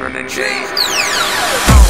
Vernon G.